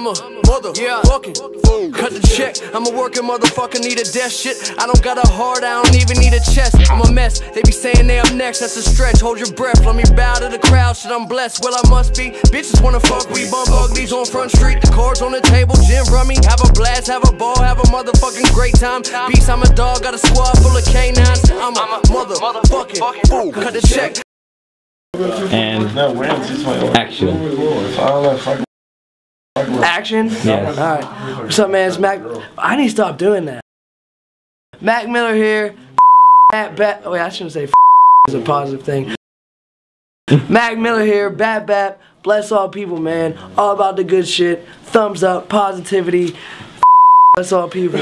mother, yeah. fucking cut the check. I'm a working motherfucker, need a death shit. I don't got a heart, I don't even need a chest. I'm a mess. They be saying they I'm next, that's a stretch. Hold your breath, let me bow to the crowd. Shit, I'm blessed. Well, I must be. Bitches wanna fuck, we bump uglies on Front Street. The cards on the table, gin rummy. Have a blast, have a ball, have a motherfucking great time. Peace, I'm a dog, got a squad full of canines. I'm a motherfucking fool. Cut the check. And action. Action? Yes. Alright. What's up, man? It's Mac. I need to stop doing that. Mac Miller here. BAP, BAP. Oh, wait, I shouldn't say is a positive thing. Mac Miller here. BAP, BAP. Bless all people, man. All about the good shit. Thumbs up. Positivity. Bless all people.